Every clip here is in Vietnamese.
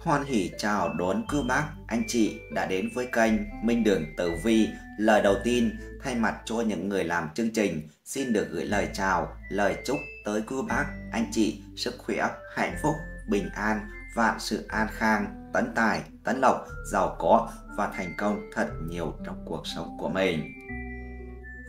Hoan hỷ chào đón cư bác, anh chị đã đến với kênh Minh Đường Tử Vi. Lời đầu tiên, thay mặt cho những người làm chương trình, xin được gửi lời chào, lời chúc tới cư bác, anh chị sức khỏe, hạnh phúc, bình an, vạn sự an khang, tấn tài, tấn lộc, giàu có và thành công thật nhiều trong cuộc sống của mình.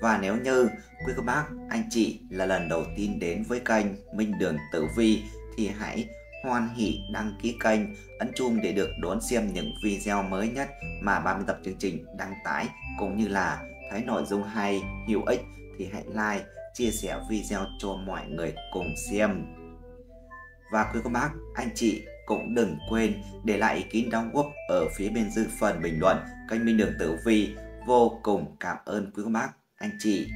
Và nếu như quý cô bác, anh chị là lần đầu tiên đến với kênh Minh Đường Tử Vi thì hãy hoan hỷ đăng ký kênh, ấn chuông để được đón xem những video mới nhất mà 30 tập chương trình đăng tải cũng như là thấy nội dung hay, hữu ích thì hãy like, chia sẻ video cho mọi người cùng xem. Và quý cô bác, anh chị cũng đừng quên để lại ý kiến đóng góp ở phía bên dưới phần bình luận kênh Minh Đường Tử Vi. Vô cùng cảm ơn quý cô bác, anh chị.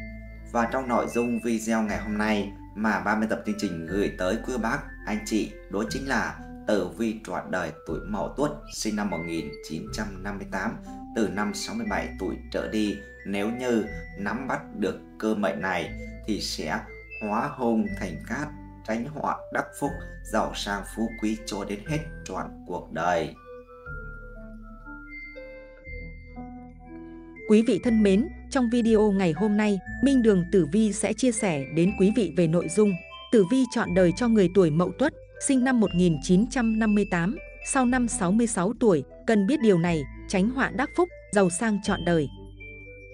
Và trong nội dung video ngày hôm nay mà 30 tập chương trình gửi tới quý bác, anh chị đó chính là tử vi trọn đời tuổi Mậu Tuất sinh năm 1958 từ năm 67 tuổi trở đi. Nếu như nắm bắt được cơ mệnh này thì sẽ hóa hung thành cát tránh họa đắc phúc giàu sang phú quý cho đến hết trọn cuộc đời. Quý vị thân mến, trong video ngày hôm nay, Minh Đường Tử Vi sẽ chia sẻ đến quý vị về nội dung Tử Vi chọn đời cho người tuổi Mậu Tuất, sinh năm 1958, sau năm 66 tuổi, cần biết điều này, tránh họa đắc phúc, giàu sang chọn đời.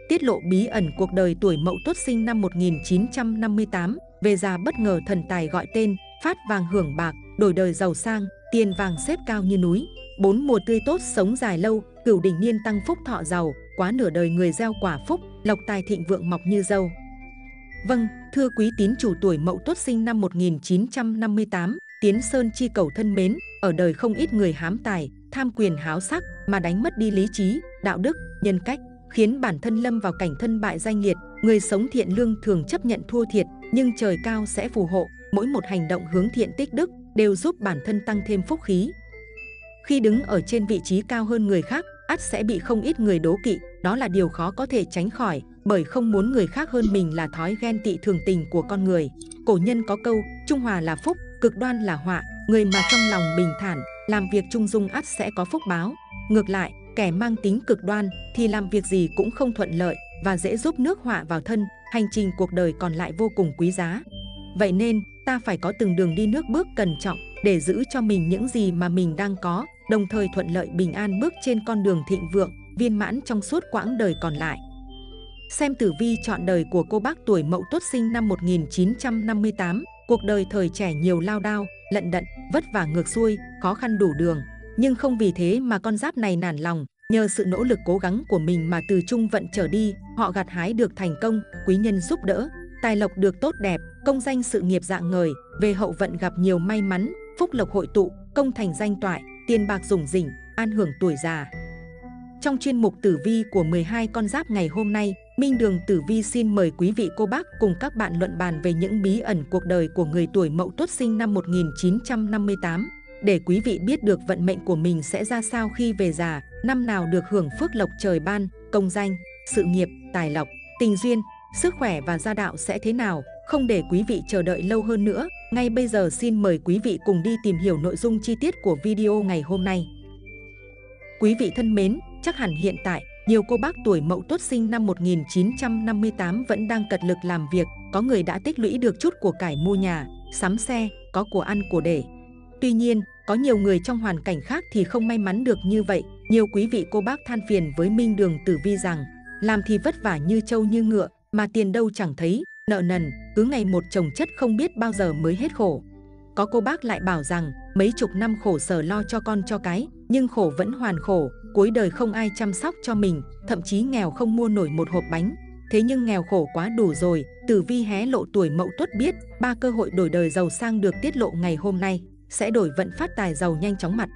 Tiết lộ bí ẩn cuộc đời tuổi Mậu Tuất sinh năm 1958, về già bất ngờ thần tài gọi tên, phát vàng hưởng bạc, đổi đời giàu sang, tiền vàng xếp cao như núi, bốn mùa tươi tốt sống dài lâu, cửu đỉnh niên tăng phúc thọ giàu, quá nửa đời người gieo quả phúc, lộc tài thịnh vượng mọc như dâu. Vâng, thưa quý tín chủ tuổi Mậu Tuất sinh năm 1958, Tiến Sơn chi cầu thân mến, ở đời không ít người hám tài, tham quyền háo sắc mà đánh mất đi lý trí, đạo đức, nhân cách, khiến bản thân lâm vào cảnh thân bại danh liệt. Người sống thiện lương thường chấp nhận thua thiệt, nhưng trời cao sẽ phù hộ. Mỗi một hành động hướng thiện tích đức đều giúp bản thân tăng thêm phúc khí. Khi đứng ở trên vị trí cao hơn người khác, ắt sẽ bị không ít người đố kỵ. Đó là điều khó có thể tránh khỏi, bởi không muốn người khác hơn mình là thói ghen tị thường tình của con người. Cổ nhân có câu, Trung Hòa là phúc, cực đoan là họa, người mà trong lòng bình thản, làm việc trung dung ắt sẽ có phúc báo. Ngược lại, kẻ mang tính cực đoan thì làm việc gì cũng không thuận lợi và dễ giúp nước họa vào thân, hành trình cuộc đời còn lại vô cùng quý giá. Vậy nên, ta phải có từng đường đi nước bước cẩn trọng để giữ cho mình những gì mà mình đang có, đồng thời thuận lợi bình an bước trên con đường thịnh vượng, viên mãn trong suốt quãng đời còn lại. Xem tử vi chọn đời của cô bác tuổi Mậu Tuất sinh năm 1958, cuộc đời thời trẻ nhiều lao đao, lận đận, vất vả ngược xuôi, khó khăn đủ đường. Nhưng không vì thế mà con giáp này nản lòng, nhờ sự nỗ lực cố gắng của mình mà từ trung vận trở đi, họ gặt hái được thành công, quý nhân giúp đỡ, tài lộc được tốt đẹp, công danh sự nghiệp dạng ngời, về hậu vận gặp nhiều may mắn, phúc lộc hội tụ, công thành danh toại, tiền bạc rủng rỉnh, an hưởng tuổi già. Trong chuyên mục tử vi của 12 con giáp ngày hôm nay, Minh Đường Tử Vi xin mời quý vị cô bác cùng các bạn luận bàn về những bí ẩn cuộc đời của người tuổi Mậu Tuất sinh năm 1958 để quý vị biết được vận mệnh của mình sẽ ra sao khi về già, năm nào được hưởng phước lộc trời ban, công danh, sự nghiệp, tài lộc, tình duyên, sức khỏe và gia đạo sẽ thế nào. Không để quý vị chờ đợi lâu hơn nữa, ngay bây giờ xin mời quý vị cùng đi tìm hiểu nội dung chi tiết của video ngày hôm nay. Quý vị thân mến, chắc hẳn hiện tại nhiều cô bác tuổi Mậu Tuất sinh năm 1958 vẫn đang cật lực làm việc, có người đã tích lũy được chút của cải mua nhà, sắm xe, có của ăn của để. Tuy nhiên, có nhiều người trong hoàn cảnh khác thì không may mắn được như vậy. Nhiều quý vị cô bác than phiền với Minh Đường Tử Vi rằng, làm thì vất vả như trâu như ngựa, mà tiền đâu chẳng thấy, nợ nần, cứ ngày một chồng chất không biết bao giờ mới hết khổ. Có cô bác lại bảo rằng, mấy chục năm khổ sở lo cho con cho cái, nhưng khổ vẫn hoàn khổ, cuối đời không ai chăm sóc cho mình, thậm chí nghèo không mua nổi một hộp bánh. Thế nhưng nghèo khổ quá đủ rồi, Tử Vi hé lộ tuổi Mậu Tuất biết, ba cơ hội đổi đời giàu sang được tiết lộ ngày hôm nay, sẽ đổi vận phát tài giàu nhanh chóng mặt.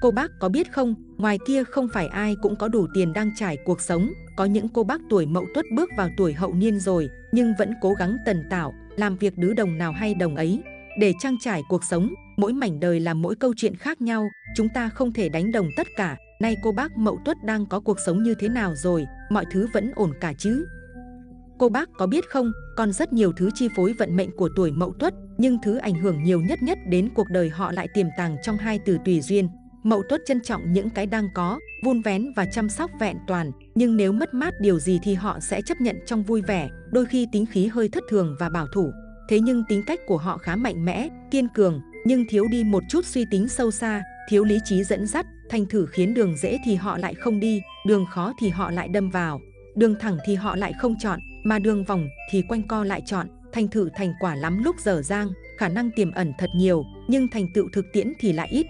Cô bác có biết không, ngoài kia không phải ai cũng có đủ tiền đang trải cuộc sống, có những cô bác tuổi Mậu Tuất bước vào tuổi hậu niên rồi, nhưng vẫn cố gắng tần tảo, làm việc đứa đồng nào hay đồng ấy, để trang trải cuộc sống, mỗi mảnh đời là mỗi câu chuyện khác nhau, chúng ta không thể đánh đồng tất cả, Nay cô bác Mậu Tuất đang có cuộc sống như thế nào rồi, mọi thứ vẫn ổn cả chứ? Cô bác có biết không, còn rất nhiều thứ chi phối vận mệnh của tuổi Mậu Tuất, nhưng thứ ảnh hưởng nhiều nhất nhất đến cuộc đời họ lại tiềm tàng trong hai từ tùy duyên. Mậu Tuất trân trọng những cái đang có, vun vén và chăm sóc vẹn toàn, nhưng nếu mất mát điều gì thì họ sẽ chấp nhận trong vui vẻ, đôi khi tính khí hơi thất thường và bảo thủ. Thế nhưng tính cách của họ khá mạnh mẽ, kiên cường, nhưng thiếu đi một chút suy tính sâu xa, thiếu lý trí dẫn dắt, thành thử khiến đường dễ thì họ lại không đi, đường khó thì họ lại đâm vào, đường thẳng thì họ lại không chọn, mà đường vòng thì quanh co lại chọn, thành thử thành quả lắm lúc dở dang, khả năng tiềm ẩn thật nhiều, nhưng thành tựu thực tiễn thì lại ít.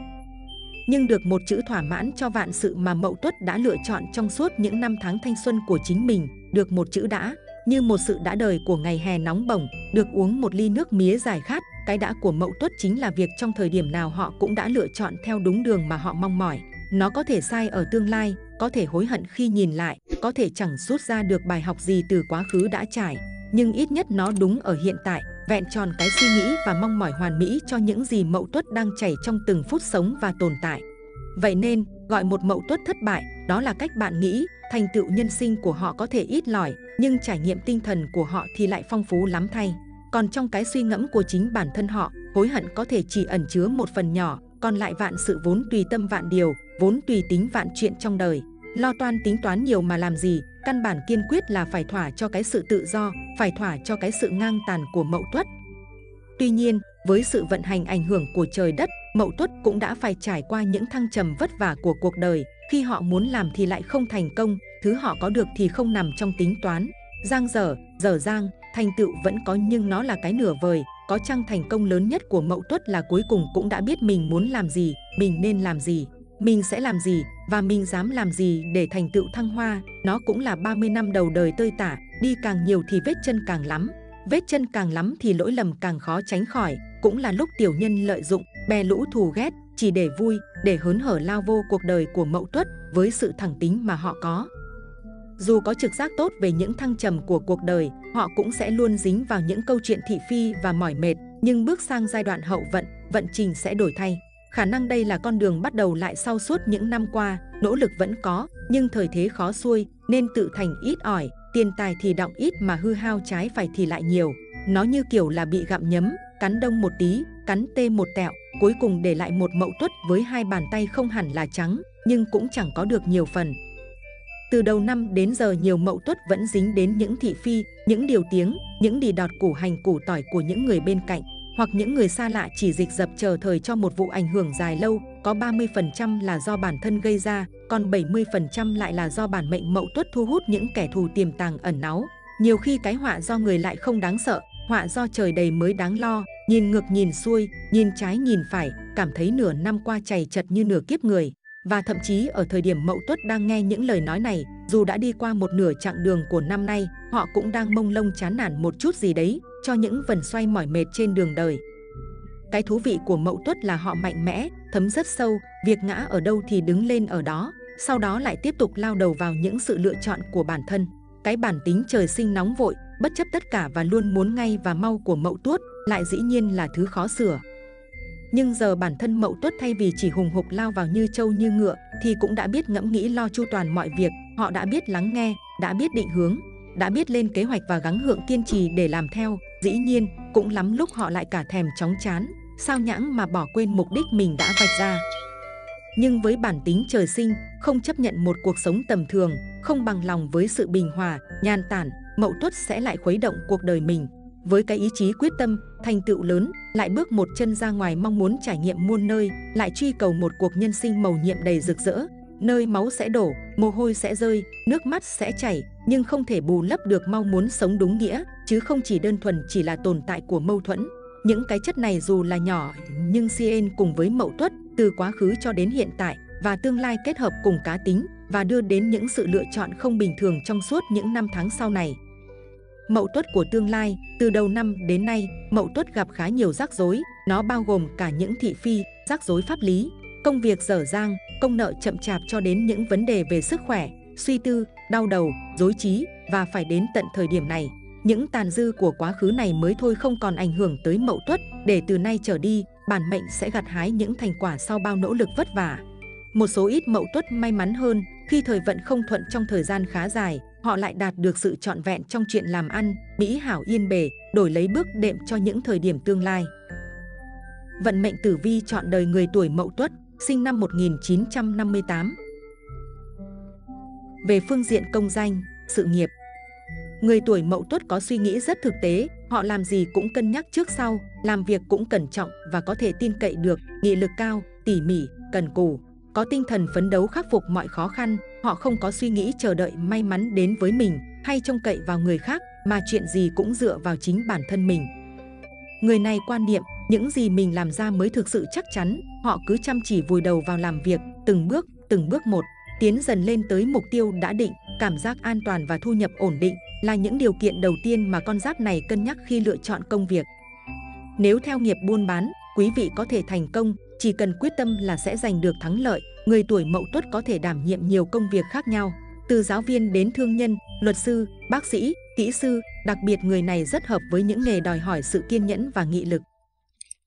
Nhưng được một chữ thỏa mãn cho vạn sự mà Mậu Tuất đã lựa chọn trong suốt những năm tháng thanh xuân của chính mình, được một chữ đã, như một sự đã đời của ngày hè nóng bỏng, được uống một ly nước mía giải khát, cái đã của Mậu Tuất chính là việc trong thời điểm nào họ cũng đã lựa chọn theo đúng đường mà họ mong mỏi. Nó có thể sai ở tương lai, có thể hối hận khi nhìn lại, có thể chẳng rút ra được bài học gì từ quá khứ đã trải, nhưng ít nhất nó đúng ở hiện tại, vẹn tròn cái suy nghĩ và mong mỏi hoàn mỹ cho những gì mậu tuất đang chảy trong từng phút sống và tồn tại. Vậy nên, gọi một mậu tuất thất bại, đó là cách bạn nghĩ, thành tựu nhân sinh của họ có thể ít lỏi, nhưng trải nghiệm tinh thần của họ thì lại phong phú lắm thay. Còn trong cái suy ngẫm của chính bản thân họ, hối hận có thể chỉ ẩn chứa một phần nhỏ, còn lại vạn sự vốn tùy tâm vạn điều, vốn tùy tính vạn chuyện trong đời. Lo toan tính toán nhiều mà làm gì, căn bản kiên quyết là phải thỏa cho cái sự tự do, phải thỏa cho cái sự ngang tàn của mậu tuất. Tuy nhiên, với sự vận hành ảnh hưởng của trời đất, mậu tuất cũng đã phải trải qua những thăng trầm vất vả của cuộc đời. Khi họ muốn làm thì lại không thành công, thứ họ có được thì không nằm trong tính toán. Giang dở, dở giang, thành tựu vẫn có nhưng nó là cái nửa vời. Có chăng thành công lớn nhất của mậu tuất là cuối cùng cũng đã biết mình muốn làm gì, mình nên làm gì mình sẽ làm gì và mình dám làm gì để thành tựu thăng hoa. Nó cũng là 30 năm đầu đời tơi tả, đi càng nhiều thì vết chân càng lắm. Vết chân càng lắm thì lỗi lầm càng khó tránh khỏi, cũng là lúc tiểu nhân lợi dụng, bè lũ thù ghét, chỉ để vui, để hớn hở lao vô cuộc đời của mậu tuất với sự thẳng tính mà họ có. Dù có trực giác tốt về những thăng trầm của cuộc đời, họ cũng sẽ luôn dính vào những câu chuyện thị phi và mỏi mệt, nhưng bước sang giai đoạn hậu vận, vận trình sẽ đổi thay. Khả năng đây là con đường bắt đầu lại sau suốt những năm qua, nỗ lực vẫn có, nhưng thời thế khó xuôi nên tự thành ít ỏi, tiền tài thì đọng ít mà hư hao trái phải thì lại nhiều. Nó như kiểu là bị gặm nhấm, cắn đông một tí, cắn tê một tẹo, cuối cùng để lại một mậu tuất với hai bàn tay không hẳn là trắng, nhưng cũng chẳng có được nhiều phần. Từ đầu năm đến giờ nhiều mậu tuất vẫn dính đến những thị phi, những điều tiếng, những đi đọt củ hành củ tỏi của những người bên cạnh hoặc những người xa lạ chỉ dịch dập chờ thời cho một vụ ảnh hưởng dài lâu, có 30% là do bản thân gây ra, còn 70% lại là do bản mệnh mậu tuất thu hút những kẻ thù tiềm tàng ẩn náu. Nhiều khi cái họa do người lại không đáng sợ, họa do trời đầy mới đáng lo, nhìn ngược nhìn xuôi, nhìn trái nhìn phải, cảm thấy nửa năm qua chảy chật như nửa kiếp người. Và thậm chí ở thời điểm Mậu Tuất đang nghe những lời nói này, dù đã đi qua một nửa chặng đường của năm nay, họ cũng đang mông lông chán nản một chút gì đấy cho những vần xoay mỏi mệt trên đường đời. Cái thú vị của Mậu Tuất là họ mạnh mẽ, thấm rất sâu, việc ngã ở đâu thì đứng lên ở đó, sau đó lại tiếp tục lao đầu vào những sự lựa chọn của bản thân. Cái bản tính trời sinh nóng vội, bất chấp tất cả và luôn muốn ngay và mau của Mậu Tuất lại dĩ nhiên là thứ khó sửa. Nhưng giờ bản thân Mậu Tuất thay vì chỉ hùng hục lao vào như trâu như ngựa thì cũng đã biết ngẫm nghĩ lo chu toàn mọi việc, họ đã biết lắng nghe, đã biết định hướng, đã biết lên kế hoạch và gắng hượng kiên trì để làm theo. Dĩ nhiên, cũng lắm lúc họ lại cả thèm chóng chán, sao nhãng mà bỏ quên mục đích mình đã vạch ra. Nhưng với bản tính trời sinh, không chấp nhận một cuộc sống tầm thường, không bằng lòng với sự bình hòa, nhàn tản, Mậu Tuất sẽ lại khuấy động cuộc đời mình, với cái ý chí quyết tâm, thành tựu lớn, lại bước một chân ra ngoài mong muốn trải nghiệm muôn nơi, lại truy cầu một cuộc nhân sinh màu nhiệm đầy rực rỡ, nơi máu sẽ đổ, mồ hôi sẽ rơi, nước mắt sẽ chảy, nhưng không thể bù lấp được mong muốn sống đúng nghĩa, chứ không chỉ đơn thuần chỉ là tồn tại của mâu thuẫn. Những cái chất này dù là nhỏ, nhưng Cien cùng với mậu tuất, từ quá khứ cho đến hiện tại, và tương lai kết hợp cùng cá tính, và đưa đến những sự lựa chọn không bình thường trong suốt những năm tháng sau này. Mậu tuất của tương lai, từ đầu năm đến nay, Mậu tuất gặp khá nhiều rắc rối, nó bao gồm cả những thị phi, rắc rối pháp lý, công việc dở dang, công nợ chậm chạp cho đến những vấn đề về sức khỏe, suy tư, đau đầu, dối trí và phải đến tận thời điểm này, những tàn dư của quá khứ này mới thôi không còn ảnh hưởng tới Mậu Tuất, để từ nay trở đi, bản mệnh sẽ gặt hái những thành quả sau bao nỗ lực vất vả. Một số ít Mậu Tuất may mắn hơn, khi thời vận không thuận trong thời gian khá dài, họ lại đạt được sự trọn vẹn trong chuyện làm ăn, mỹ hảo yên bề, đổi lấy bước đệm cho những thời điểm tương lai. Vận mệnh tử vi chọn đời người tuổi Mậu Tuất sinh năm 1958. Về phương diện công danh, sự nghiệp, Người tuổi mậu tuất có suy nghĩ rất thực tế, họ làm gì cũng cân nhắc trước sau, làm việc cũng cẩn trọng và có thể tin cậy được, nghị lực cao, tỉ mỉ, cần cù. Có tinh thần phấn đấu khắc phục mọi khó khăn, họ không có suy nghĩ chờ đợi may mắn đến với mình hay trông cậy vào người khác mà chuyện gì cũng dựa vào chính bản thân mình. Người này quan niệm những gì mình làm ra mới thực sự chắc chắn, họ cứ chăm chỉ vùi đầu vào làm việc, từng bước, từng bước một, tiến dần lên tới mục tiêu đã định, cảm giác an toàn và thu nhập ổn định là những điều kiện đầu tiên mà con giáp này cân nhắc khi lựa chọn công việc. Nếu theo nghiệp buôn bán, quý vị có thể thành công, chỉ cần quyết tâm là sẽ giành được thắng lợi. Người tuổi mậu tuất có thể đảm nhiệm nhiều công việc khác nhau, từ giáo viên đến thương nhân, luật sư, bác sĩ, kỹ sư, đặc biệt người này rất hợp với những nghề đòi hỏi sự kiên nhẫn và nghị lực.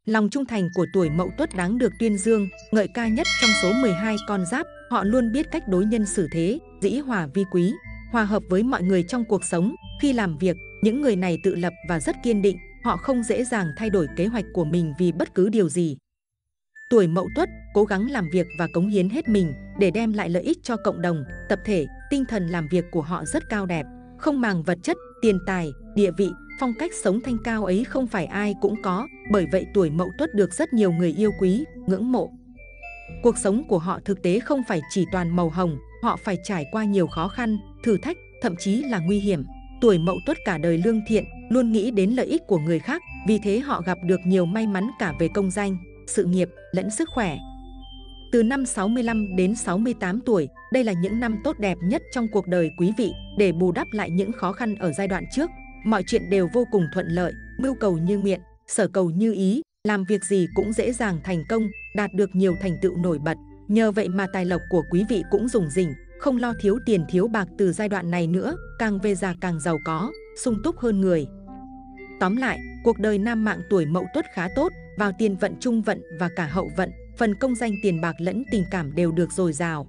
Lòng trung thành của tuổi mậu tuất đáng được tuyên dương, ngợi ca nhất trong số 12 con giáp, họ luôn biết cách đối nhân xử thế, dĩ hòa vi quý, hòa hợp với mọi người trong cuộc sống. Khi làm việc, những người này tự lập và rất kiên định, họ không dễ dàng thay đổi kế hoạch của mình vì bất cứ điều gì. Tuổi Mậu Tuất cố gắng làm việc và cống hiến hết mình để đem lại lợi ích cho cộng đồng, tập thể, tinh thần làm việc của họ rất cao đẹp, không màng vật chất, tiền tài, địa vị, phong cách sống thanh cao ấy không phải ai cũng có, bởi vậy tuổi Mậu Tuất được rất nhiều người yêu quý, ngưỡng mộ. Cuộc sống của họ thực tế không phải chỉ toàn màu hồng, họ phải trải qua nhiều khó khăn, thử thách, thậm chí là nguy hiểm. Tuổi mậu tuất cả đời lương thiện, luôn nghĩ đến lợi ích của người khác, vì thế họ gặp được nhiều may mắn cả về công danh, sự nghiệp lẫn sức khỏe. Từ năm 65 đến 68 tuổi, đây là những năm tốt đẹp nhất trong cuộc đời quý vị để bù đắp lại những khó khăn ở giai đoạn trước. Mọi chuyện đều vô cùng thuận lợi, mưu cầu như nguyện, sở cầu như ý, làm việc gì cũng dễ dàng thành công, đạt được nhiều thành tựu nổi bật. Nhờ vậy mà tài lộc của quý vị cũng rủng rỉnh, không lo thiếu tiền thiếu bạc từ giai đoạn này nữa, càng về già càng giàu có, sung túc hơn người. Tóm lại, cuộc đời nam mạng tuổi mậu tuất khá tốt, vào tiền vận trung vận và cả hậu vận, phần công danh tiền bạc lẫn tình cảm đều được dồi dào.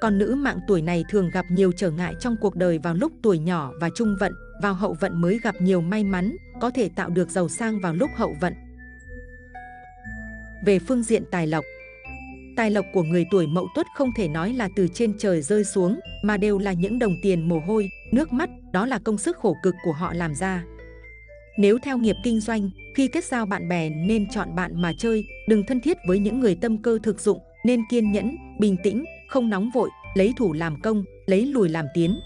Còn nữ mạng tuổi này thường gặp nhiều trở ngại trong cuộc đời vào lúc tuổi nhỏ và trung vận, vào hậu vận mới gặp nhiều may mắn, có thể tạo được giàu sang vào lúc hậu vận. Về phương diện tài lộc, Tài lộc của người tuổi mậu tuất không thể nói là từ trên trời rơi xuống, mà đều là những đồng tiền mồ hôi, nước mắt, đó là công sức khổ cực của họ làm ra. Nếu theo nghiệp kinh doanh, khi kết giao bạn bè nên chọn bạn mà chơi, đừng thân thiết với những người tâm cơ thực dụng, nên kiên nhẫn, bình tĩnh, không nóng vội, lấy thủ làm công, lấy lùi làm tiến.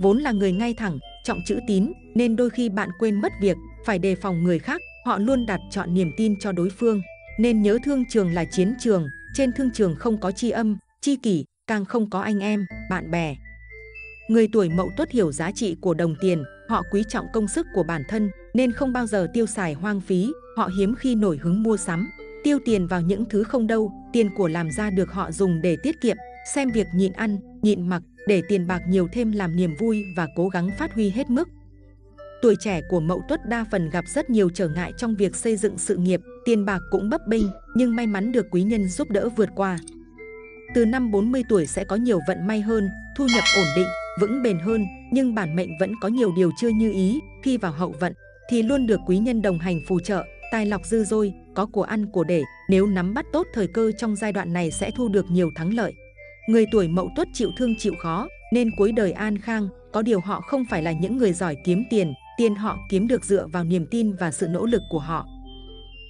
Vốn là người ngay thẳng, trọng chữ tín, nên đôi khi bạn quên mất việc, phải đề phòng người khác, họ luôn đặt chọn niềm tin cho đối phương. Nên nhớ thương trường là chiến trường, trên thương trường không có tri âm, tri kỷ, càng không có anh em, bạn bè. Người tuổi mậu tuất hiểu giá trị của đồng tiền, họ quý trọng công sức của bản thân nên không bao giờ tiêu xài hoang phí, họ hiếm khi nổi hứng mua sắm, tiêu tiền vào những thứ không đâu, tiền của làm ra được họ dùng để tiết kiệm, xem việc nhịn ăn, nhịn mặc, để tiền bạc nhiều thêm làm niềm vui và cố gắng phát huy hết mức. Tuổi trẻ của Mậu Tuất đa phần gặp rất nhiều trở ngại trong việc xây dựng sự nghiệp, tiền bạc cũng bấp bênh, nhưng may mắn được quý nhân giúp đỡ vượt qua. Từ năm 40 tuổi sẽ có nhiều vận may hơn, thu nhập ổn định, vững bền hơn, nhưng bản mệnh vẫn có nhiều điều chưa như ý. Khi vào hậu vận, thì luôn được quý nhân đồng hành phù trợ, tài lọc dư dôi, có của ăn của để. Nếu nắm bắt tốt thời cơ trong giai đoạn này sẽ thu được nhiều thắng lợi. Người tuổi mậu tuất chịu thương chịu khó, nên cuối đời an khang, có điều họ không phải là những người giỏi kiếm tiền, tiền họ kiếm được dựa vào niềm tin và sự nỗ lực của họ.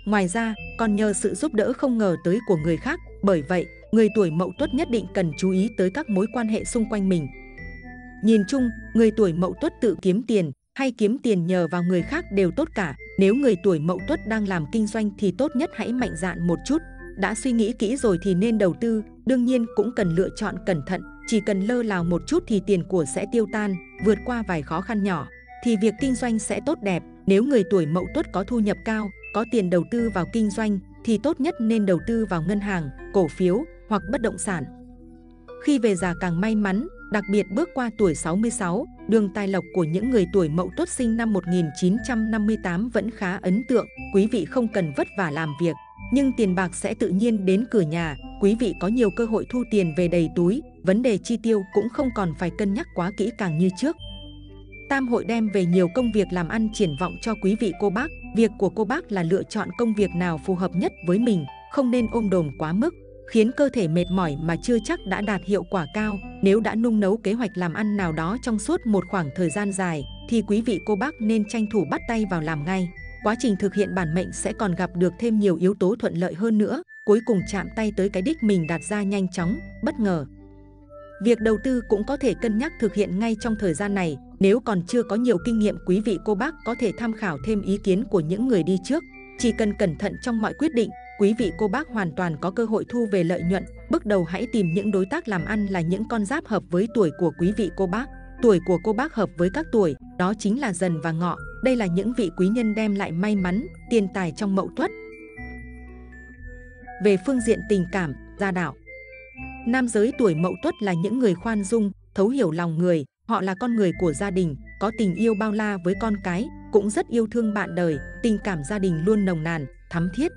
Ngoài ra, còn nhờ sự giúp đỡ không ngờ tới của người khác, bởi vậy, người tuổi mậu tuất nhất định cần chú ý tới các mối quan hệ xung quanh mình. Nhìn chung, người tuổi mậu tuất tự kiếm tiền hay kiếm tiền nhờ vào người khác đều tốt cả. Nếu người tuổi mậu tuất đang làm kinh doanh thì tốt nhất hãy mạnh dạn một chút. Đã suy nghĩ kỹ rồi thì nên đầu tư, đương nhiên cũng cần lựa chọn cẩn thận. Chỉ cần lơ là một chút thì tiền của sẽ tiêu tan, vượt qua vài khó khăn nhỏ thì việc kinh doanh sẽ tốt đẹp. Nếu người tuổi mậu tuất có thu nhập cao, có tiền đầu tư vào kinh doanh thì tốt nhất nên đầu tư vào ngân hàng, cổ phiếu hoặc bất động sản. Khi về già càng may mắn, đặc biệt bước qua tuổi 66, đường tài lộc của những người tuổi mậu tuất sinh năm 1958 vẫn khá ấn tượng. Quý vị không cần vất vả làm việc, nhưng tiền bạc sẽ tự nhiên đến cửa nhà. Quý vị có nhiều cơ hội thu tiền về đầy túi, vấn đề chi tiêu cũng không còn phải cân nhắc quá kỹ càng như trước. Tam hội đem về nhiều công việc làm ăn triển vọng cho quý vị cô bác. Việc của cô bác là lựa chọn công việc nào phù hợp nhất với mình, không nên ôm đồm quá mức. khiến cơ thể mệt mỏi mà chưa chắc đã đạt hiệu quả cao. Nếu đã nung nấu kế hoạch làm ăn nào đó trong suốt một khoảng thời gian dài, thì quý vị cô bác nên tranh thủ bắt tay vào làm ngay. Quá trình thực hiện bản mệnh sẽ còn gặp được thêm nhiều yếu tố thuận lợi hơn nữa, cuối cùng chạm tay tới cái đích mình đặt ra nhanh chóng, bất ngờ. Việc đầu tư cũng có thể cân nhắc thực hiện ngay trong thời gian này, nếu còn chưa có nhiều kinh nghiệm quý vị cô bác có thể tham khảo thêm ý kiến của những người đi trước. Chỉ cần cẩn thận trong mọi quyết định, quý vị cô bác hoàn toàn có cơ hội thu về lợi nhuận. Bước đầu hãy tìm những đối tác làm ăn là những con giáp hợp với tuổi của quý vị cô bác. Tuổi của cô bác hợp với các tuổi, đó chính là dần và ngọ. Đây là những vị quý nhân đem lại may mắn, tiền tài trong mậu tuất. Về phương diện tình cảm, gia đạo Nam giới tuổi mậu tuất là những người khoan dung, thấu hiểu lòng người, họ là con người của gia đình, có tình yêu bao la với con cái, cũng rất yêu thương bạn đời, tình cảm gia đình luôn nồng nàn, thắm thiết.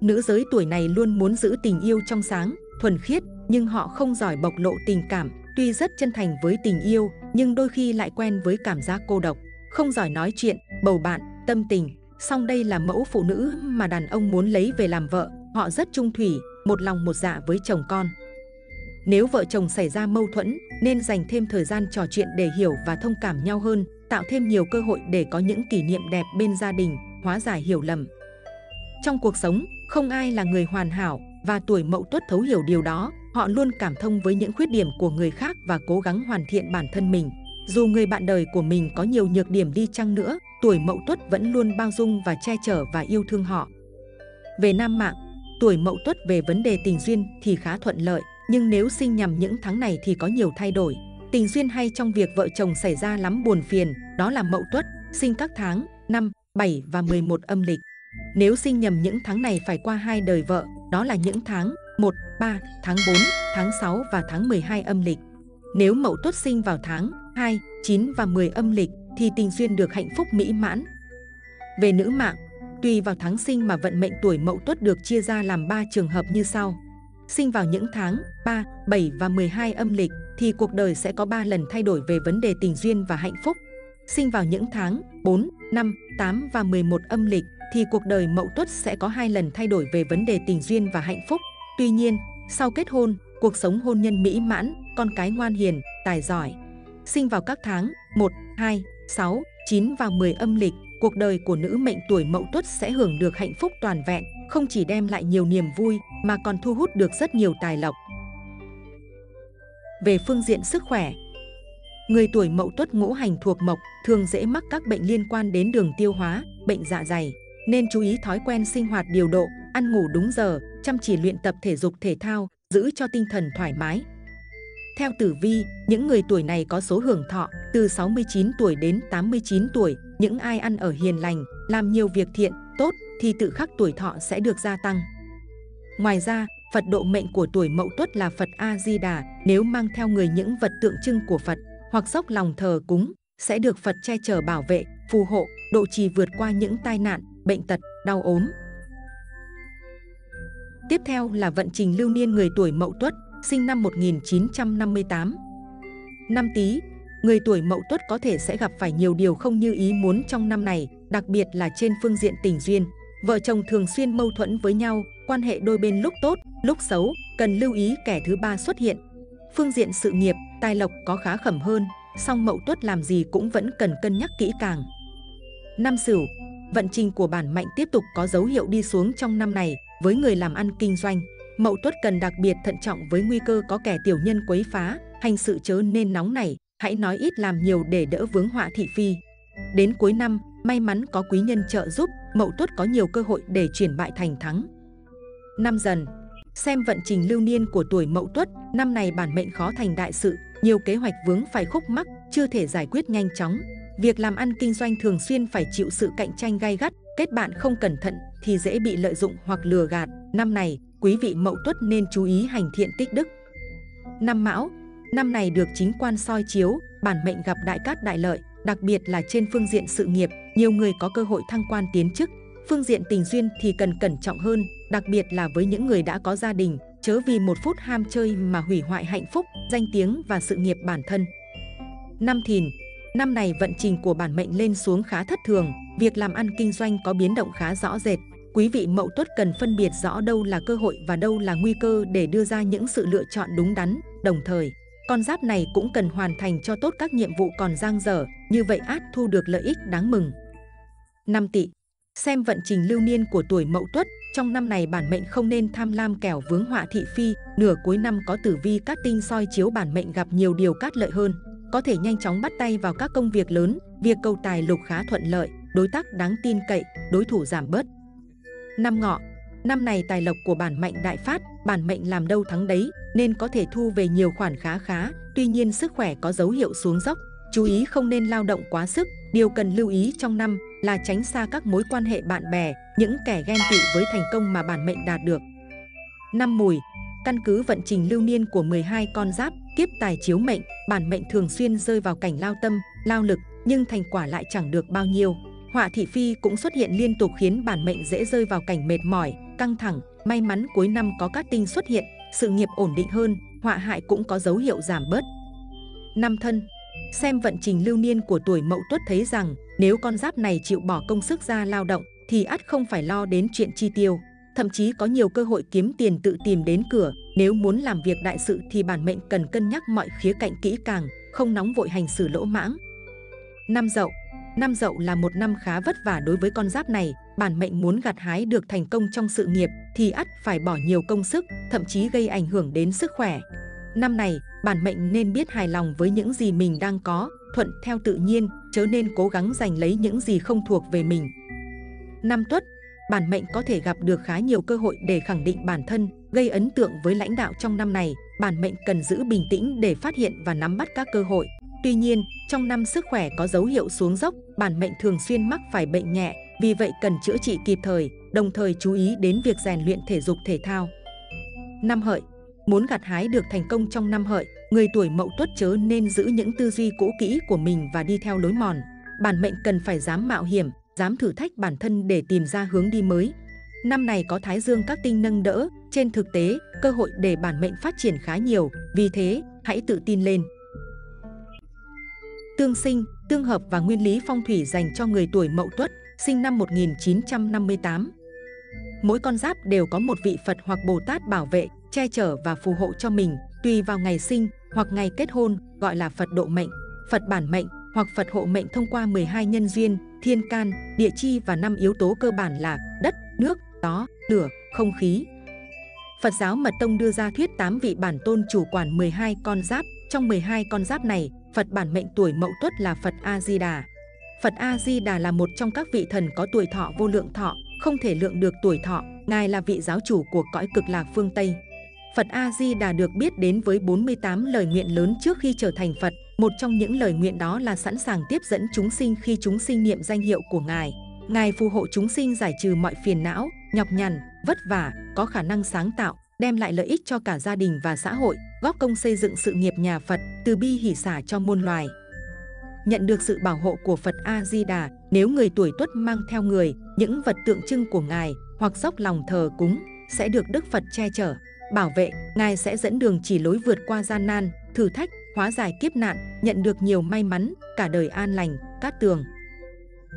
Nữ giới tuổi này luôn muốn giữ tình yêu trong sáng, thuần khiết, nhưng họ không giỏi bộc lộ tình cảm, tuy rất chân thành với tình yêu, nhưng đôi khi lại quen với cảm giác cô độc, không giỏi nói chuyện, bầu bạn, tâm tình. Song đây là mẫu phụ nữ mà đàn ông muốn lấy về làm vợ, họ rất trung thủy, một lòng một dạ với chồng con. Nếu vợ chồng xảy ra mâu thuẫn, nên dành thêm thời gian trò chuyện để hiểu và thông cảm nhau hơn, tạo thêm nhiều cơ hội để có những kỷ niệm đẹp bên gia đình, hóa giải hiểu lầm. Trong cuộc sống, không ai là người hoàn hảo và tuổi mậu tuất thấu hiểu điều đó. Họ luôn cảm thông với những khuyết điểm của người khác và cố gắng hoàn thiện bản thân mình. Dù người bạn đời của mình có nhiều nhược điểm đi chăng nữa, tuổi mậu tuất vẫn luôn bao dung và che chở và yêu thương họ. Về nam mạng, tuổi mậu tuất về vấn đề tình duyên thì khá thuận lợi, nhưng nếu sinh nhằm những tháng này thì có nhiều thay đổi. Tình duyên hay trong việc vợ chồng xảy ra lắm buồn phiền, đó là mậu tuất, sinh các tháng 5, 7 và 11 âm lịch. Nếu sinh nhầm những tháng này phải qua hai đời vợ, đó là những tháng 1, 3, tháng 4, tháng 6 và tháng 12 âm lịch. Nếu mậu tuất sinh vào tháng 2, 9 và 10 âm lịch thì tình duyên được hạnh phúc mỹ mãn. Về nữ mạng, tùy vào tháng sinh mà vận mệnh tuổi mậu tuất được chia ra làm 3 trường hợp như sau. Sinh vào những tháng 3, 7 và 12 âm lịch thì cuộc đời sẽ có 3 lần thay đổi về vấn đề tình duyên và hạnh phúc. Sinh vào những tháng 4, 5, 8 và 11 âm lịch thì cuộc đời mậu tuất sẽ có 2 lần thay đổi về vấn đề tình duyên và hạnh phúc. Tuy nhiên, sau kết hôn, cuộc sống hôn nhân mỹ mãn, con cái ngoan hiền, tài giỏi. Sinh vào các tháng 1, 2, 6, 9 và 10 âm lịch, cuộc đời của nữ mệnh tuổi mậu tuất sẽ hưởng được hạnh phúc toàn vẹn, không chỉ đem lại nhiều niềm vui mà còn thu hút được rất nhiều tài lộc. Về phương diện sức khỏe, Người tuổi mậu tuất ngũ hành thuộc mộc thường dễ mắc các bệnh liên quan đến đường tiêu hóa, bệnh dạ dày, nên chú ý thói quen sinh hoạt điều độ, ăn ngủ đúng giờ, chăm chỉ luyện tập thể dục thể thao, giữ cho tinh thần thoải mái. Theo tử vi, những người tuổi này có số hưởng thọ từ 69 tuổi đến 89 tuổi, những ai ăn ở hiền lành, làm nhiều việc thiện, tốt thì tự khắc tuổi thọ sẽ được gia tăng. Ngoài ra, Phật độ mệnh của tuổi Mậu Tuất là Phật A Di Đà, nếu mang theo người những vật tượng trưng của Phật hoặc dốc lòng thờ cúng, sẽ được Phật che chở bảo vệ, phù hộ, độ trì vượt qua những tai nạn, bệnh tật, đau ốm. Tiếp theo là vận trình lưu niên người tuổi Mậu Tuất, sinh năm 1958. Năm Tý, người tuổi Mậu Tuất có thể sẽ gặp phải nhiều điều không như ý muốn trong năm này, đặc biệt là trên phương diện tình duyên. Vợ chồng thường xuyên mâu thuẫn với nhau, quan hệ đôi bên lúc tốt, lúc xấu, cần lưu ý kẻ thứ ba xuất hiện. Phương diện sự nghiệp, tài lộc có khá khẩm hơn, song Mậu Tuất làm gì cũng vẫn cần cân nhắc kỹ càng. Năm Sửu, vận trình của bản mạnh tiếp tục có dấu hiệu đi xuống trong năm này với người làm ăn kinh doanh. Mậu Tuất cần đặc biệt thận trọng với nguy cơ có kẻ tiểu nhân quấy phá, hành sự chớ nên nóng nảy, hãy nói ít làm nhiều để đỡ vướng họa thị phi. Đến cuối năm, may mắn có quý nhân trợ giúp, Mậu Tuất có nhiều cơ hội để chuyển bại thành thắng. Năm dần, xem vận trình lưu niên của tuổi Mậu Tuất, năm này bản mệnh khó thành đại sự, nhiều kế hoạch vướng phải khúc mắc, chưa thể giải quyết nhanh chóng. Việc làm ăn kinh doanh thường xuyên phải chịu sự cạnh tranh gay gắt, kết bạn không cẩn thận thì dễ bị lợi dụng hoặc lừa gạt. Năm này, quý vị Mậu Tuất nên chú ý hành thiện tích đức. Năm Mão, năm này được chính quan soi chiếu, bản mệnh gặp đại cát đại lợi, đặc biệt là trên phương diện sự nghiệp, nhiều người có cơ hội thăng quan tiến chức. Phương diện tình duyên thì cần cẩn trọng hơn, đặc biệt là với những người đã có gia đình, chớ vì một phút ham chơi mà hủy hoại hạnh phúc, danh tiếng và sự nghiệp bản thân. Năm Thìn Năm này vận trình của bản mệnh lên xuống khá thất thường, việc làm ăn kinh doanh có biến động khá rõ rệt. Quý vị Mậu Tuất cần phân biệt rõ đâu là cơ hội và đâu là nguy cơ để đưa ra những sự lựa chọn đúng đắn. Đồng thời, con giáp này cũng cần hoàn thành cho tốt các nhiệm vụ còn dang dở, như vậy át thu được lợi ích đáng mừng. Năm Tỵ Xem vận trình lưu niên của tuổi Mậu Tuất, trong năm này bản mệnh không nên tham lam kẻo vướng họa thị phi, nửa cuối năm có tử vi cát tinh soi chiếu bản mệnh gặp nhiều điều cát lợi hơn, có thể nhanh chóng bắt tay vào các công việc lớn, việc cầu tài lục khá thuận lợi, đối tác đáng tin cậy, đối thủ giảm bớt. Năm ngọ Năm này tài lộc của bản mệnh đại phát, bản mệnh làm đâu thắng đấy, nên có thể thu về nhiều khoản khá khá, tuy nhiên sức khỏe có dấu hiệu xuống dốc. Chú ý không nên lao động quá sức, điều cần lưu ý trong năm là tránh xa các mối quan hệ bạn bè, những kẻ ghen tị với thành công mà bản mệnh đạt được. Năm mùi, căn cứ vận trình lưu niên của 12 con giáp, kiếp tài chiếu mệnh, bản mệnh thường xuyên rơi vào cảnh lao tâm, lao lực, nhưng thành quả lại chẳng được bao nhiêu. Họa thị phi cũng xuất hiện liên tục khiến bản mệnh dễ rơi vào cảnh mệt mỏi, căng thẳng. May mắn cuối năm có các tinh xuất hiện, sự nghiệp ổn định hơn, họa hại cũng có dấu hiệu giảm bớt. Năm thân Xem vận trình lưu niên của tuổi mậu tuất thấy rằng nếu con giáp này chịu bỏ công sức ra lao động thì ắt không phải lo đến chuyện chi tiêu. Thậm chí có nhiều cơ hội kiếm tiền tự tìm đến cửa. Nếu muốn làm việc đại sự thì bản mệnh cần cân nhắc mọi khía cạnh kỹ càng, không nóng vội hành xử lỗ mãng. Năm dậu Năm dậu là một năm khá vất vả đối với con giáp này. Bản mệnh muốn gặt hái được thành công trong sự nghiệp thì ắt phải bỏ nhiều công sức, thậm chí gây ảnh hưởng đến sức khỏe. Năm này, bản mệnh nên biết hài lòng với những gì mình đang có, thuận theo tự nhiên, chớ nên cố gắng giành lấy những gì không thuộc về mình. Năm tuất, bản mệnh có thể gặp được khá nhiều cơ hội để khẳng định bản thân, gây ấn tượng với lãnh đạo trong năm này. Bản mệnh cần giữ bình tĩnh để phát hiện và nắm bắt các cơ hội. Tuy nhiên, trong năm sức khỏe có dấu hiệu xuống dốc, bản mệnh thường xuyên mắc phải bệnh nhẹ, vì vậy cần chữa trị kịp thời, đồng thời chú ý đến việc rèn luyện thể dục thể thao. Năm hợi Muốn gặt hái được thành công trong năm hợi, người tuổi mậu tuất chớ nên giữ những tư duy cũ kỹ của mình và đi theo lối mòn. Bản mệnh cần phải dám mạo hiểm, dám thử thách bản thân để tìm ra hướng đi mới. Năm này có thái dương các tinh nâng đỡ, trên thực tế, cơ hội để bản mệnh phát triển khá nhiều, vì thế, hãy tự tin lên. Tương sinh, tương hợp và nguyên lý phong thủy dành cho người tuổi mậu tuất, sinh năm 1958. Mỗi con giáp đều có một vị Phật hoặc Bồ Tát bảo vệ, che chở và phù hộ cho mình, tùy vào ngày sinh hoặc ngày kết hôn, gọi là Phật độ mệnh, Phật bản mệnh hoặc Phật hộ mệnh thông qua 12 nhân duyên, thiên can, địa chi và năm yếu tố cơ bản là đất, nước, gió, lửa, không khí. Phật giáo Mật Tông đưa ra thuyết 8 vị bản tôn chủ quản 12 con giáp. Trong 12 con giáp này, Phật bản mệnh tuổi Mậu Tuất là Phật A-di-đà. Phật A-di-đà là một trong các vị thần có tuổi thọ vô lượng thọ, không thể lượng được tuổi thọ. Ngài là vị giáo chủ của cõi cực lạc phương Tây. Phật A-di-đà được biết đến với 48 lời nguyện lớn trước khi trở thành Phật. Một trong những lời nguyện đó là sẵn sàng tiếp dẫn chúng sinh khi chúng sinh niệm danh hiệu của Ngài. Ngài phù hộ chúng sinh giải trừ mọi phiền não, nhọc nhằn, vất vả, có khả năng sáng tạo, đem lại lợi ích cho cả gia đình và xã hội, góp công xây dựng sự nghiệp nhà Phật, từ bi hỷ xả cho muôn loài. Nhận được sự bảo hộ của Phật A-di-đà, nếu người tuổi tuất mang theo người những vật tượng trưng của Ngài hoặc dốc lòng thờ cúng, sẽ được Đức Phật che chở bảo vệ, Ngài sẽ dẫn đường chỉ lối vượt qua gian nan, thử thách, hóa giải kiếp nạn, nhận được nhiều may mắn, cả đời an lành, cát tường.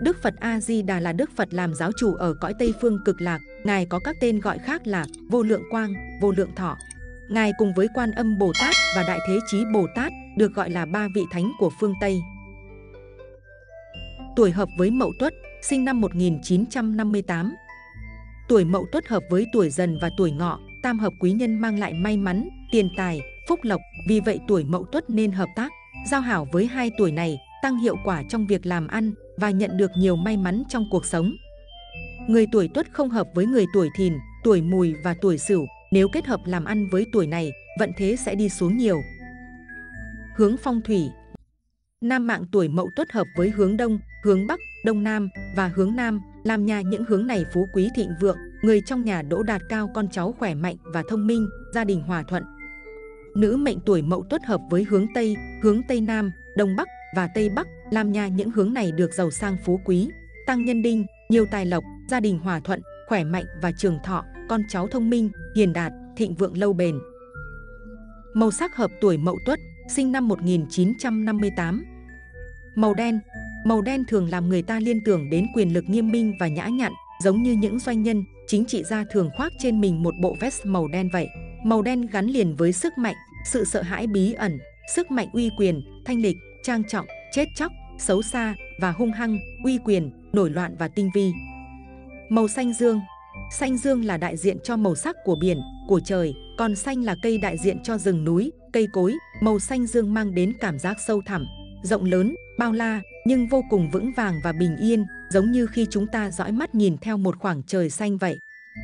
Đức Phật A-di-đà là Đức Phật làm giáo chủ ở cõi Tây Phương cực lạc, Ngài có các tên gọi khác là Vô Lượng Quang, Vô Lượng Thọ. Ngài cùng với Quan Âm Bồ Tát và Đại Thế Chí Bồ Tát được gọi là ba vị thánh của phương Tây. Tuổi hợp với Mậu Tuất, sinh năm 1958. Tuổi Mậu Tuất hợp với tuổi Dần và tuổi Ngọ, tam hợp quý nhân mang lại may mắn, tiền tài, phúc lộc, vì vậy tuổi mậu tuất nên hợp tác, giao hảo với hai tuổi này, tăng hiệu quả trong việc làm ăn và nhận được nhiều may mắn trong cuộc sống. Người tuổi tuất không hợp với người tuổi thìn, tuổi mùi và tuổi sửu, nếu kết hợp làm ăn với tuổi này, vận thế sẽ đi xuống nhiều. Hướng phong thủy Nam mạng tuổi mậu tuất hợp với hướng đông, hướng bắc, đông nam và hướng nam, làm nhà những hướng này phú quý thịnh vượng, người trong nhà đỗ đạt cao con cháu khỏe mạnh và thông minh, gia đình hòa thuận. Nữ mệnh tuổi mậu tuất hợp với hướng Tây, hướng Tây Nam, Đông Bắc và Tây Bắc, làm nhà những hướng này được giàu sang phú quý, tăng nhân đinh, nhiều tài lộc, gia đình hòa thuận, khỏe mạnh và trường thọ, con cháu thông minh, hiền đạt, thịnh vượng lâu bền. Màu sắc hợp tuổi mậu tuất, sinh năm 1958. Màu đen Màu đen thường làm người ta liên tưởng đến quyền lực nghiêm minh và nhã nhặn, giống như những doanh nhân, chính trị gia thường khoác trên mình một bộ vest màu đen vậy. Màu đen gắn liền với sức mạnh, sự sợ hãi bí ẩn, sức mạnh uy quyền, thanh lịch, trang trọng, chết chóc, xấu xa và hung hăng, uy quyền, nổi loạn và tinh vi. Màu xanh dương Xanh dương là đại diện cho màu sắc của biển, của trời, còn xanh là cây đại diện cho rừng núi, cây cối. Màu xanh dương mang đến cảm giác sâu thẳm, rộng lớn, bao la, nhưng vô cùng vững vàng và bình yên, giống như khi chúng ta dõi mắt nhìn theo một khoảng trời xanh vậy.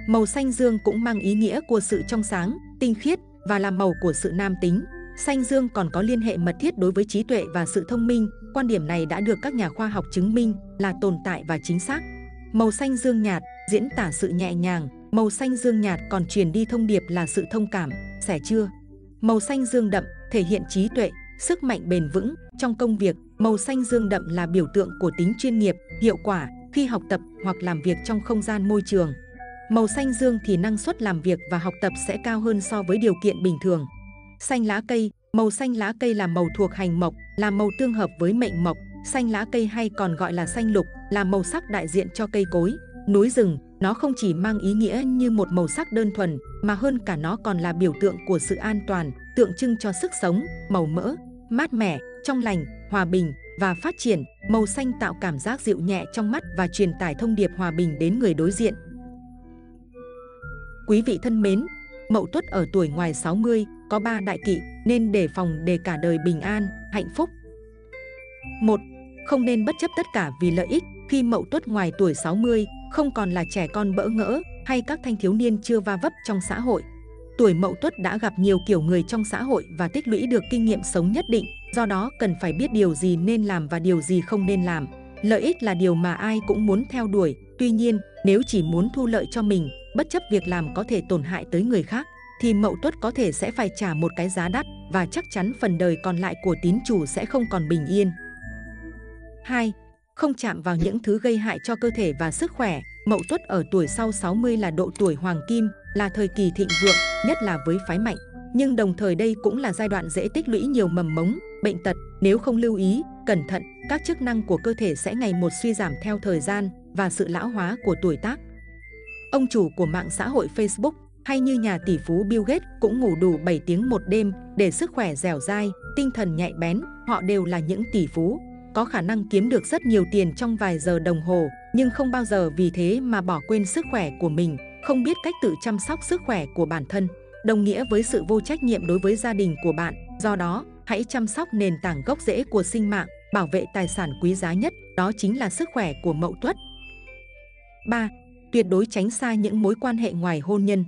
Màu xanh dương cũng mang ý nghĩa của sự trong sáng, tinh khiết và là màu của sự nam tính. Xanh dương còn có liên hệ mật thiết đối với trí tuệ và sự thông minh. Quan điểm này đã được các nhà khoa học chứng minh là tồn tại và chính xác. Màu xanh dương nhạt diễn tả sự nhẹ nhàng, màu xanh dương nhạt còn truyền đi thông điệp là sự thông cảm, sẻ chia. Màu xanh dương đậm thể hiện trí tuệ, sức mạnh bền vững trong công việc. Màu xanh dương đậm là biểu tượng của tính chuyên nghiệp, hiệu quả khi học tập hoặc làm việc trong không gian môi trường. Màu xanh dương thì năng suất làm việc và học tập sẽ cao hơn so với điều kiện bình thường. Xanh lá cây, màu xanh lá cây là màu thuộc hành mộc, là màu tương hợp với mệnh mộc. Xanh lá cây hay còn gọi là xanh lục là màu sắc đại diện cho cây cối, núi rừng. Nó không chỉ mang ý nghĩa như một màu sắc đơn thuần, mà hơn cả nó còn là biểu tượng của sự an toàn, tượng trưng cho sức sống, màu mỡ, mát mẻ, trong lành, hòa bình và phát triển. Màu xanh tạo cảm giác dịu nhẹ trong mắt và truyền tải thông điệp hòa bình đến người đối diện. Quý vị thân mến, Mậu Tuất ở tuổi ngoài 60 có 3 đại kỵ nên đề phòng để cả đời bình an, hạnh phúc. 1. Không nên bất chấp tất cả vì lợi ích khi Mậu Tuất ngoài tuổi 60 không còn là trẻ con bỡ ngỡ hay các thanh thiếu niên chưa va vấp trong xã hội. Tuổi Mậu Tuất đã gặp nhiều kiểu người trong xã hội và tích lũy được kinh nghiệm sống nhất định, do đó cần phải biết điều gì nên làm và điều gì không nên làm. Lợi ích là điều mà ai cũng muốn theo đuổi, tuy nhiên, nếu chỉ muốn thu lợi cho mình, bất chấp việc làm có thể tổn hại tới người khác, thì Mậu Tuất có thể sẽ phải trả một cái giá đắt và chắc chắn phần đời còn lại của tín chủ sẽ không còn bình yên. 2. Không chạm vào những thứ gây hại cho cơ thể và sức khỏe. Mậu Tuất ở tuổi sau 60 là độ tuổi hoàng kim, là thời kỳ thịnh vượng, nhất là với phái mạnh. Nhưng đồng thời đây cũng là giai đoạn dễ tích lũy nhiều mầm mống, bệnh tật. Nếu không lưu ý, cẩn thận, các chức năng của cơ thể sẽ ngày một suy giảm theo thời gian và sự lão hóa của tuổi tác. Ông chủ của mạng xã hội Facebook hay như nhà tỷ phú Bill Gates cũng ngủ đủ 7 tiếng một đêm để sức khỏe dẻo dai, tinh thần nhạy bén, họ đều là những tỷ phú, có khả năng kiếm được rất nhiều tiền trong vài giờ đồng hồ, nhưng không bao giờ vì thế mà bỏ quên sức khỏe của mình, không biết cách tự chăm sóc sức khỏe của bản thân, đồng nghĩa với sự vô trách nhiệm đối với gia đình của bạn. Do đó, hãy chăm sóc nền tảng gốc rễ của sinh mạng, bảo vệ tài sản quý giá nhất, đó chính là sức khỏe của Mậu Tuất. 3. Tuyệt đối tránh xa những mối quan hệ ngoài hôn nhân.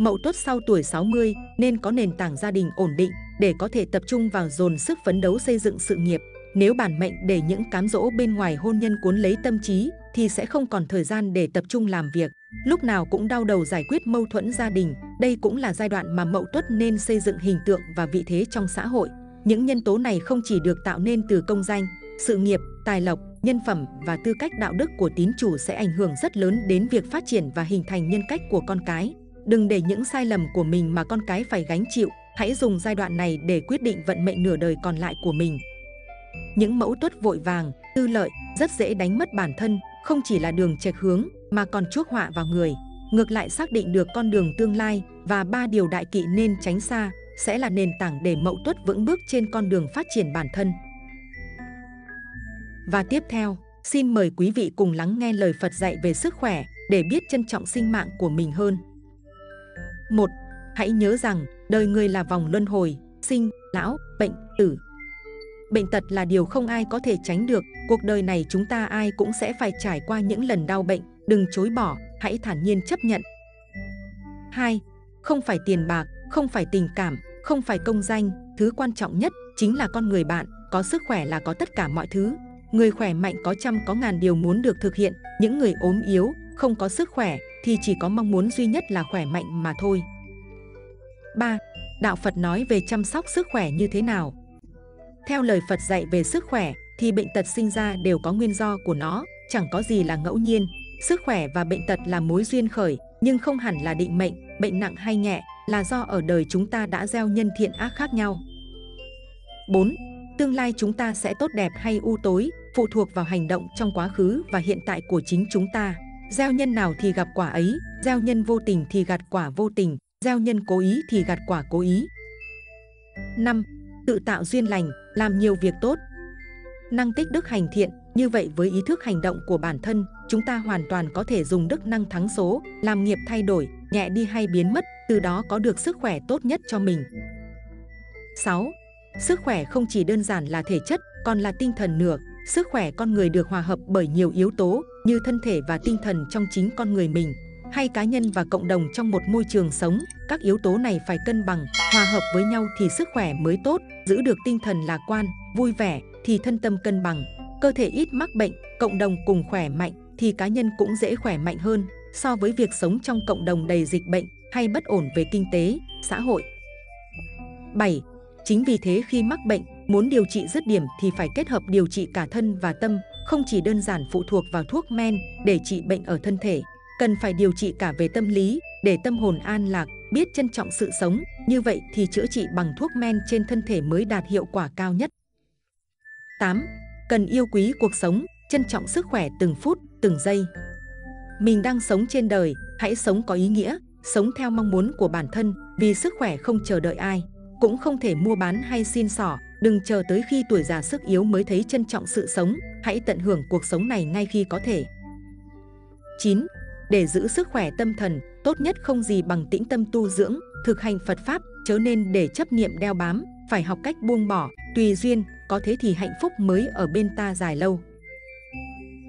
Mậu Tuất sau tuổi 60 nên có nền tảng gia đình ổn định để có thể tập trung vào dồn sức phấn đấu xây dựng sự nghiệp. Nếu bản mệnh để những cám dỗ bên ngoài hôn nhân cuốn lấy tâm trí thì sẽ không còn thời gian để tập trung làm việc. Lúc nào cũng đau đầu giải quyết mâu thuẫn gia đình. Đây cũng là giai đoạn mà Mậu Tuất nên xây dựng hình tượng và vị thế trong xã hội. Những nhân tố này không chỉ được tạo nên từ công danh, sự nghiệp, tài lộc, nhân phẩm và tư cách đạo đức của tín chủ sẽ ảnh hưởng rất lớn đến việc phát triển và hình thành nhân cách của con cái. Đừng để những sai lầm của mình mà con cái phải gánh chịu. Hãy dùng giai đoạn này để quyết định vận mệnh nửa đời còn lại của mình. Những mẫu tuất vội vàng, tư lợi, rất dễ đánh mất bản thân, không chỉ là đường chệch hướng mà còn chuốc họa vào người. Ngược lại xác định được con đường tương lai và ba điều đại kỵ nên tránh xa sẽ là nền tảng để mẫu tuất vững bước trên con đường phát triển bản thân. Và tiếp theo, xin mời quý vị cùng lắng nghe lời Phật dạy về sức khỏe để biết trân trọng sinh mạng của mình hơn. 1. Hãy nhớ rằng, đời người là vòng luân hồi, sinh, lão, bệnh, tử. Bệnh tật là điều không ai có thể tránh được, cuộc đời này chúng ta ai cũng sẽ phải trải qua những lần đau bệnh, đừng chối bỏ, hãy thản nhiên chấp nhận. 2. Không phải tiền bạc, không phải tình cảm, không phải công danh, thứ quan trọng nhất chính là con người bạn, có sức khỏe là có tất cả mọi thứ. Người khỏe mạnh có trăm có ngàn điều muốn được thực hiện, những người ốm yếu, không có sức khỏe thì chỉ có mong muốn duy nhất là khỏe mạnh mà thôi. 3. Đạo Phật nói về chăm sóc sức khỏe như thế nào? Theo lời Phật dạy về sức khỏe thì bệnh tật sinh ra đều có nguyên do của nó, chẳng có gì là ngẫu nhiên. Sức khỏe và bệnh tật là mối duyên khởi, nhưng không hẳn là định mệnh, bệnh nặng hay nhẹ, là do ở đời chúng ta đã gieo nhân thiện ác khác nhau. 4. Tương lai chúng ta sẽ tốt đẹp hay u tối, phụ thuộc vào hành động trong quá khứ và hiện tại của chính chúng ta. Gieo nhân nào thì gặp quả ấy, gieo nhân vô tình thì gặt quả vô tình, gieo nhân cố ý thì gặt quả cố ý. 5. Tự tạo duyên lành, làm nhiều việc tốt. Năng tích đức hành thiện, như vậy với ý thức hành động của bản thân, chúng ta hoàn toàn có thể dùng đức năng thắng số, làm nghiệp thay đổi, nhẹ đi hay biến mất, từ đó có được sức khỏe tốt nhất cho mình. 6. Sức khỏe không chỉ đơn giản là thể chất, còn là tinh thần nữa. Sức khỏe con người được hòa hợp bởi nhiều yếu tố như thân thể và tinh thần trong chính con người mình hay cá nhân và cộng đồng trong một môi trường sống. Các yếu tố này phải cân bằng, hòa hợp với nhau thì sức khỏe mới tốt, giữ được tinh thần lạc quan, vui vẻ thì thân tâm cân bằng. Cơ thể ít mắc bệnh, cộng đồng cùng khỏe mạnh thì cá nhân cũng dễ khỏe mạnh hơn so với việc sống trong cộng đồng đầy dịch bệnh hay bất ổn về kinh tế, xã hội. 7. Chính vì thế khi mắc bệnh, muốn điều trị dứt điểm thì phải kết hợp điều trị cả thân và tâm, không chỉ đơn giản phụ thuộc vào thuốc men để trị bệnh ở thân thể. Cần phải điều trị cả về tâm lý, để tâm hồn an lạc, biết trân trọng sự sống, như vậy thì chữa trị bằng thuốc men trên thân thể mới đạt hiệu quả cao nhất. 8. Cần yêu quý cuộc sống, trân trọng sức khỏe từng phút, từng giây. Mình đang sống trên đời, hãy sống có ý nghĩa, sống theo mong muốn của bản thân, vì sức khỏe không chờ đợi ai cũng không thể mua bán hay xin xỏ, đừng chờ tới khi tuổi già sức yếu mới thấy trân trọng sự sống, hãy tận hưởng cuộc sống này ngay khi có thể. 9. Để giữ sức khỏe tâm thần, tốt nhất không gì bằng tĩnh tâm tu dưỡng, thực hành Phật Pháp, chớ nên để chấp niệm đeo bám, phải học cách buông bỏ, tùy duyên, có thế thì hạnh phúc mới ở bên ta dài lâu.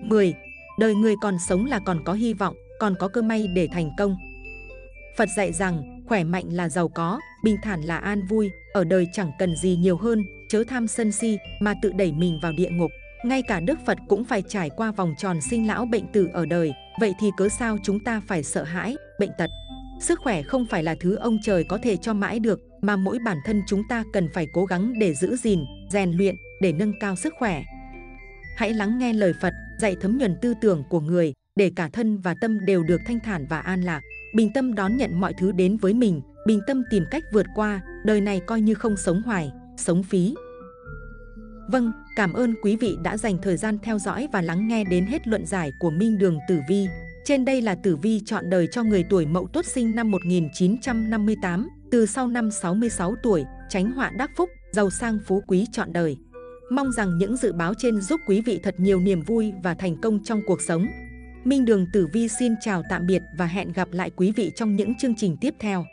10. Đời người còn sống là còn có hy vọng, còn có cơ may để thành công. Phật dạy rằng, khỏe mạnh là giàu có, bình thản là an vui, ở đời chẳng cần gì nhiều hơn, chớ tham sân si mà tự đẩy mình vào địa ngục. Ngay cả Đức Phật cũng phải trải qua vòng tròn sinh lão bệnh tử ở đời, vậy thì cớ sao chúng ta phải sợ hãi, bệnh tật? Sức khỏe không phải là thứ ông trời có thể cho mãi được, mà mỗi bản thân chúng ta cần phải cố gắng để giữ gìn, rèn luyện, để nâng cao sức khỏe. Hãy lắng nghe lời Phật, dạy thấm nhuần tư tưởng của người, để cả thân và tâm đều được thanh thản và an lạc. Bình tâm đón nhận mọi thứ đến với mình, bình tâm tìm cách vượt qua, đời này coi như không sống hoài, sống phí. Vâng, cảm ơn quý vị đã dành thời gian theo dõi và lắng nghe đến hết luận giải của Minh Đường Tử Vi. Trên đây là Tử Vi chọn đời cho người tuổi Mậu Tuất sinh năm 1958, từ sau năm 66 tuổi, tránh họa đắc phúc, giàu sang phú quý chọn đời. Mong rằng những dự báo trên giúp quý vị thật nhiều niềm vui và thành công trong cuộc sống. Minh Đường Tử Vi xin chào tạm biệt và hẹn gặp lại quý vị trong những chương trình tiếp theo.